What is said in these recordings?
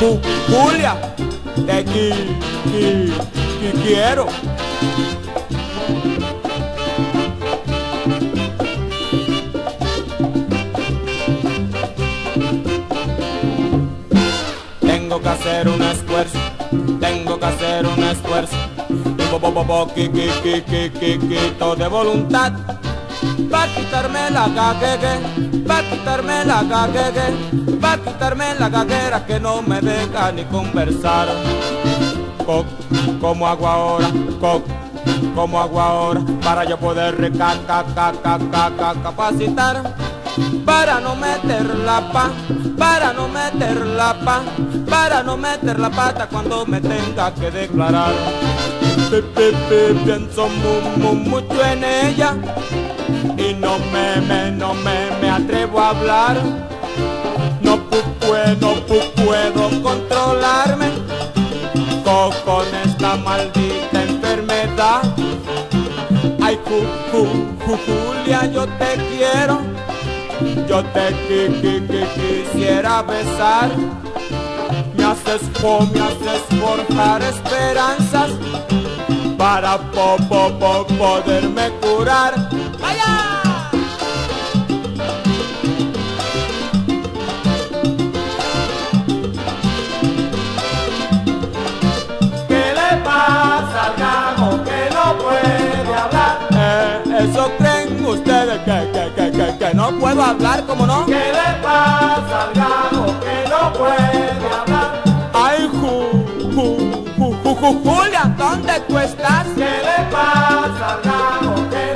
Ju- Julia, te qui, qui- qui- quiero. Tengo que hacer un esfuerzo, tengo que hacer un esfuerzo. Y po, po, po, po, qui, qui, qui, qui, qui, quito de voluntad. Pa' quitarme la caguegue, pa' quitarme la caguegue, pa' quitarme la gaguera que no me deja ni conversar. Co, ¿Cómo hago ahora? Co, ¿Cómo hago ahora? Para yo poder recaca, caca, caca, capacitar. Para no meter la pa, para no meter la pa, para no meter la pata cuando me tenga que declarar. Pe, pe, pe, pienso mu, mu, mucho en ella y no me, me, no me, me atrevo a hablar. No pu- puedo, pu- puedo controlarme co- con esta maldita enfermedad. Ay, ju, ju, ju- Julia, yo te quiero. Yo te qui- qui- qui- quisiera besar. Me haces fo, me haces forjar esperanzas para po, po, po- poderme curar. ¡Vaya! ¿Qué le pasa al gago que no puede hablar? Eso creen ustedes que, que, que, que, que no puedo hablar, como no? ¿Qué le pasa al gago que no puede hablar? Ay, ju, ju, ju, ju, ju- Julia, ¿dónde tú estás? ¿Qué le pasa al gago que no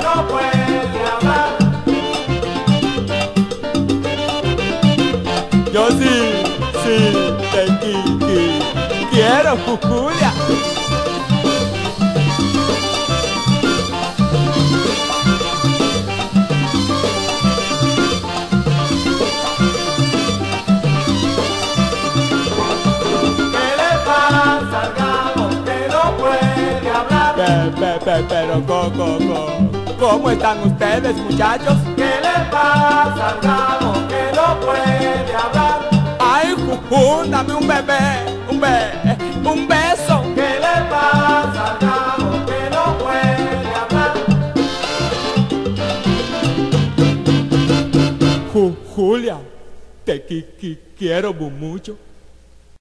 pe- pe- pero, co, co, co, ¿cómo están ustedes, muchachos? ¿Qué le pasa al gago que no puede hablar? Ju, dame un bebé, un be, un beso. ¿Qué le pasa al que no puede hablar? Ju- Julia, te qui- qui- quiero mu- mucho.